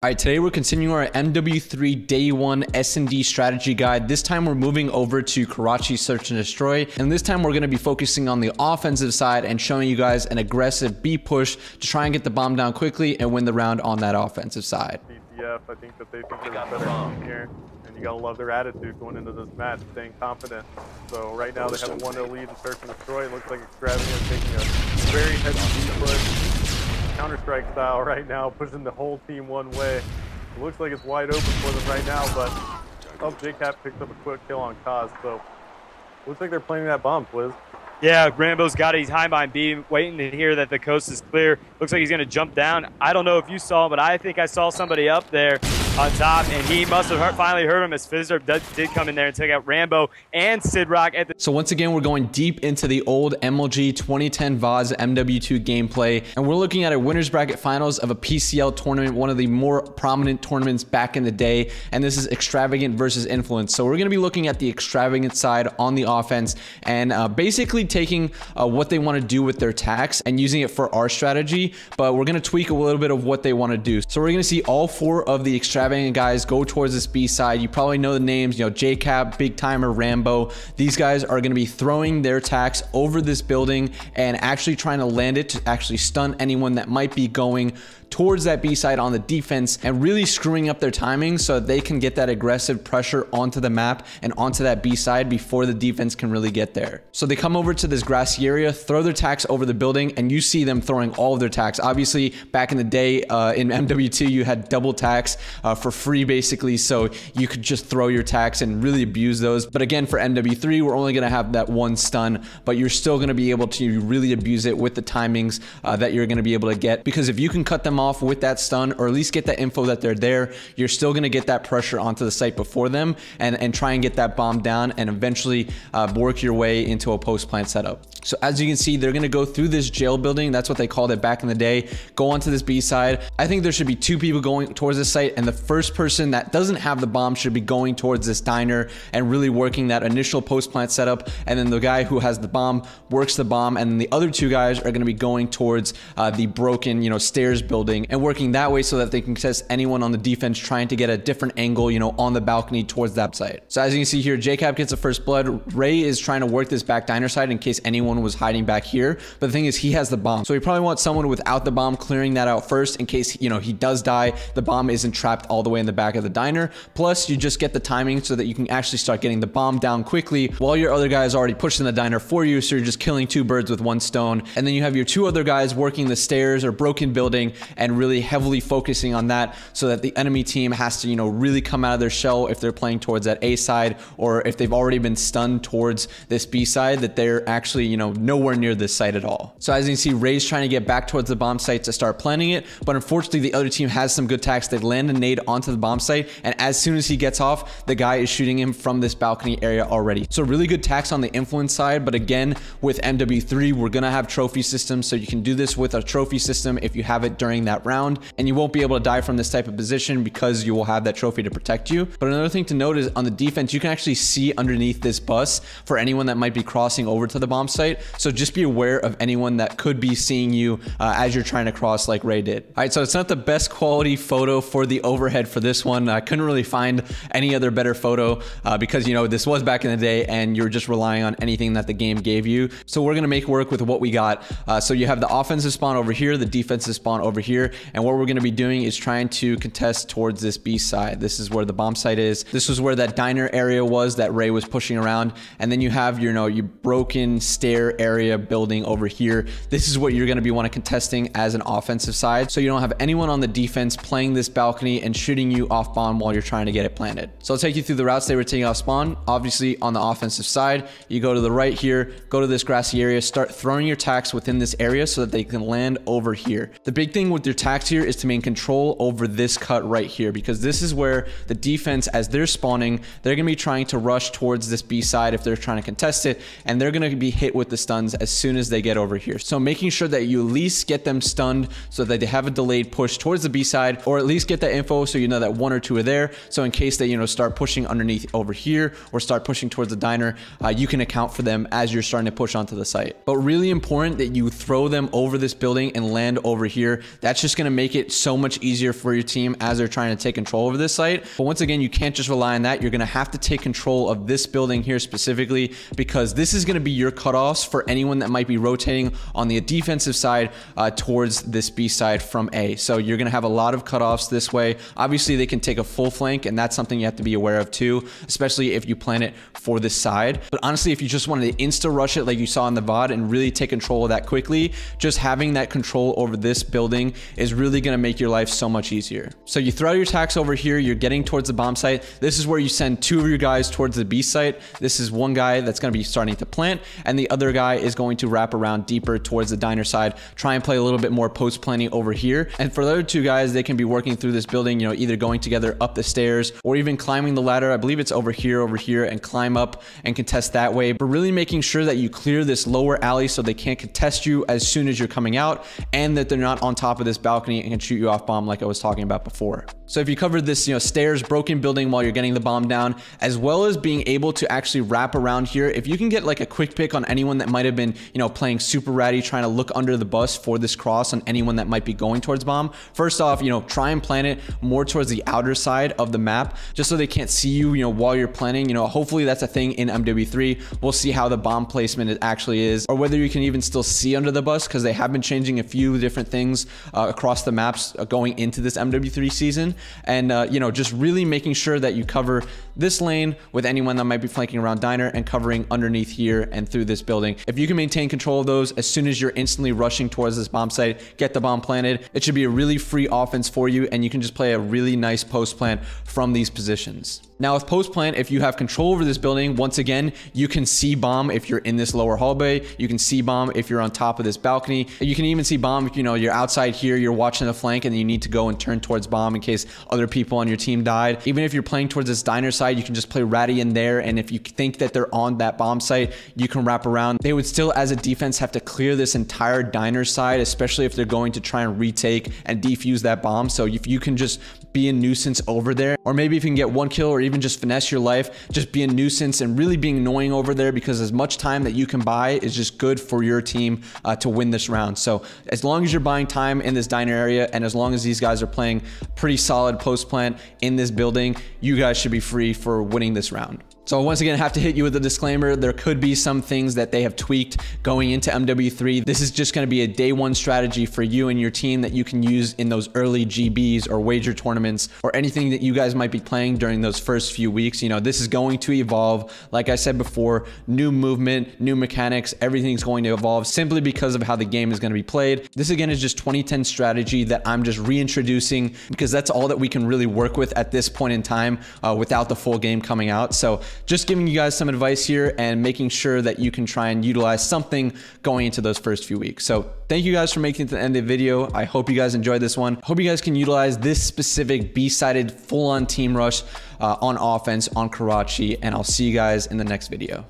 All right, today we're continuing our MW3 Day 1 S&D strategy guide. This time we're moving over to Karachi Search and Destroy. And this time we're gonna be focusing on the offensive side and showing you guys an aggressive B push to try and get the bomb down quickly and win the round on that offensive side. I think that they think they're better team here. And you gotta love their attitude going into this match, staying confident. So right now they have a 1-0 lead in Search and Destroy. It looks like Xtravagant taking a very heavy B push Counter-Strike style right now, pushing the whole team one way. It looks like it's wide open for them right now, but oh, JCap picked up a quick kill on Kaz, so looks like they're playing that bomb, Fliz. Yeah, Rambo's got. He's high behind B, waiting to hear that the coast is clear. Looks like he's going to jump down. I don't know if you saw, but I think I saw somebody up there on top, and he must have heard, finally heard him as Fizzler did, did, come in there and take out Rambo and Sid Rock. At the so once again, we're going deep into the old MLG 2010 VODs MW2 gameplay, and we're looking at a winners bracket finals of a PCL tournament, one of the more prominent tournaments back in the day, and this is Xtravagant versus influence. So we're going to be looking at the Xtravagant side on the offense, and uh, basically taking uh, what they want to do with their tacs and using it for our strategy, but we're going to tweak a little bit of what they want to do. So we're going to see all four of the Xtravagant guys go towards this B side. You probably know the names, you know, JCap, Big Timer, Rambo. These guys are going to be throwing their tacs over this building and actually trying to land it to actually stun anyone that might be going towards that B side on the defense and really screwing up their timing so they can get that aggressive pressure onto the map and onto that B side before the defense can really get there. So they come over to this grassy area, throw their tacs over the building, and you see them throwing all of their tacs. Obviously, back in the day uh, in MW2, you had double tacs uh, for free basically, so you could just throw your tacs and really abuse those. But again, for MW3, we're only gonna have that one stun, but you're still gonna be able to really abuse it with the timings uh, that you're gonna be able to get because if you can cut them off with that stun or at least get that info that they're there, you're still going to get that pressure onto the site before them and, and try and get that bomb down and eventually uh, work your way into a post plant setup. So as you can see, they're to go through this jail building. That's what they called it back in the day. Go onto this B side. I think there should be two people going towards this site and the first person that doesn't have the bomb should be going towards this diner and really working that initial post plant setup. And then the guy who has the bomb works the bomb and then the other two guys are to be going towards uh, the broken, you know, stairs building and working that way so that they can test anyone on the defense trying to get a different angle, you know, on the balcony towards that site. So as you can see here, JCap gets the first blood. Ray is trying to work this back diner side in case anyone was hiding back here. But the thing is he has the bomb. So he probably wants someone without the bomb clearing that out first in case, you know, he does die. The bomb isn't trapped all the way in the back of the diner. Plus you just get the timing so that you can actually start getting the bomb down quickly while your other guy is already pushing the diner for you. So you're just killing two birds with one stone. And then you have your two other guys working the stairs or broken building and really heavily focusing on that so that the enemy team has to, you know, really come out of their shell if they're playing towards that A side or if they've already been stunned towards this B side that they're actually, you know, nowhere near this site at all. So as you can see, Ray's trying to get back towards the bomb site to start planning it, but unfortunately the other team has some good tacs. They land a nade onto the bomb site and as soon as he gets off, the guy is shooting him from this balcony area already. So really good tacs on the influence side, but again, with MW3, we're gonna have trophy systems, so you can do this with a trophy system if you have it during that round, and you won't be able to die from this type of position because you will have that trophy to protect you. But another thing to note is on the defense, you can actually see underneath this bus for anyone that might be crossing over to the bomb site. So just be aware of anyone that could be seeing you uh, as you're trying to cross like Ray did. All right, so it's not the best quality photo for the overhead for this one. I couldn't really find any other better photo uh, because, you know, this was back in the day and you're just relying on anything that the game gave you. So we're to make work with what we got. Uh, so you have the offensive spawn over here, the defensive spawn over here. And what we're to be doing is trying to contest towards this B side. This is where the bomb site is. This was where that diner area was that Ray was pushing around. And then you have your, you know, your broken stair area building over here. This is what you're going to be wanting to contesting as an offensive side. So you don't have anyone on the defense playing this balcony and shooting you off bomb while you're trying to get it planted. So I'll take you through the routes they were taking off spawn. Obviously on the offensive side, you go to the right here, go to this grassy area, start throwing your tacs within this area so that they can land over here. The big thing with your tacs here is to maintain control over this cut right here because this is where the defense, as they're spawning, they're going to be trying to rush towards this B side if they're trying to contest it, and they're going to be hit with the stuns as soon as they get over here. So making sure that you at least get them stunned so that they have a delayed push towards the B side, or at least get that info so you know that one or two are there. So in case they, you know, start pushing underneath over here or start pushing towards the diner, uh, you can account for them as you're starting to push onto the site. But really important that you throw them over this building and land over here. That's just going to make it so much easier for your team as they're trying to take control over this site. But once again, you can't just rely on that. You're going to have to take control of this building here specifically because this is going to be your cutoffs for anyone that might be rotating on the defensive side uh, towards this B side from A. So you're going to have a lot of cutoffs this way. Obviously, they can take a full flank, and that's something you have to be aware of too, especially if you plan it for this side. But honestly, if you just wanted to insta rush it like you saw in the VOD and really take control of that quickly, just having that control over this building is really going to make your life so much easier. So you throw your attacks over here, you're getting towards the bomb site. This is where you send two of your guys towards the B site. This is one guy that's going to be starting to plant, and the other guy is going to wrap around deeper towards the diner side, try and play a little bit more post planning over here. And for the other two guys, they can be working through this building, you know, either going together up the stairs or even climbing the ladder. I believe it's over here, over here, and climb up and contest that way. But really making sure that you clear this lower alley so they can't contest you as soon as you're coming out and that they're not on top of this balcony and can shoot you off bomb like I was talking about before. So if you covered this, you know, stairs, broken building while you're getting the bomb down, as well as being able to actually wrap around here, if you can get like a quick pick on anyone that might have been, you know, playing super ratty, trying to look under the bus for this cross on anyone that might be going towards bomb, first off, you know, try and plan it more towards the outer side of the map, just so they can't see you, you know, while you're planning, you know, hopefully that's a thing in MW3. We'll see how the bomb placement it actually is, or whether you can even still see under the bus, because they have been changing a few different things uh, across the maps uh, going into this MW3 season and uh, you know just really making sure that you cover this lane with anyone that might be flanking around diner and covering underneath here and through this building. If you can maintain control of those as soon as you're instantly rushing towards this bomb site, get the bomb planted, it should be a really free offense for you and you can just play a really nice post plant from these positions. Now with post plant, if you have control over this building, once again, you can see bomb if you're in this lower hallway. You can see bomb if you're on top of this balcony. You can even see bomb if you know you're outside here, you're watching the flank and you need to go and turn towards bomb in case other people on your team died. Even if you're playing towards this diner side, you can just play ratty in there. And if you think that they're on that bomb site, you can wrap around. They would still, as a defense, have to clear this entire diner side, especially if they're going to try and retake and defuse that bomb. So if you can just be a nuisance over there, or maybe if you can get one kill or even just finesse your life, just be a nuisance and really being annoying over there because as much time that you can buy is just good for your team uh, to win this round. So as long as you're buying time in this diner area and as long as these guys are playing pretty solid post plant in this building, you guys should be free for winning this round. So once again, I have to hit you with a disclaimer. There could be some things that they have tweaked going into MW3. This is just going to be a day one strategy for you and your team that you can use in those early GBs or wager tournaments or anything that you guys might be playing during those first few weeks. You know, this is going to evolve. Like I said before, new movement, new mechanics, everything's going to evolve simply because of how the game is going to be played. This again is just 2010 strategy that I'm just reintroducing because that's all that we can really work with at this point in time uh, without the full game coming out. So just giving you guys some advice here and making sure that you can try and utilize something going into those first few weeks. So thank you guys for making it to the end of the video. I hope you guys enjoyed this one. Hope you guys can utilize this specific B-sided full-on team rush uh, on offense on Karachi, and I'll see you guys in the next video.